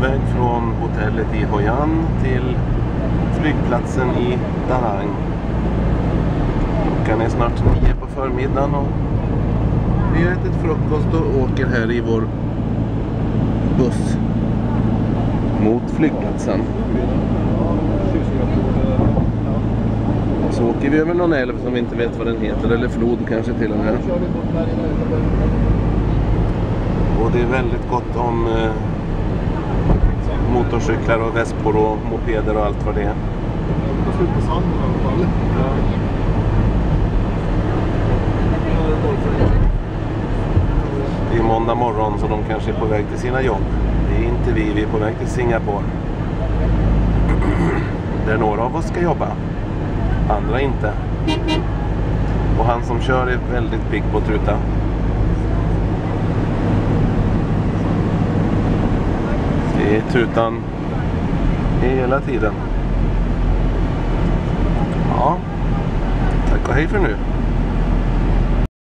väg från hotellet i Hoi An till flygplatsen i Da Nang. Klockan är snart nio på förmiddagen och vi har ätit frukost och åker här i vår buss mot flygplatsen. Så åker vi över någon älv som vi inte vet vad den heter, eller flod kanske till och med. Och det är väldigt gott om eh, motorcyklar och vespor och mopeder och allt vad det är. Det slut på sanden i alla fall. Det är måndag morgon så de kanske är på väg till sina jobb. Det är inte vi, vi är på väg till Singapore. Där några av oss ska jobba. Andra inte. Och han som kör är väldigt pigg på att tuta. Det är tutan hela tiden. Ja, tack och hej för nu.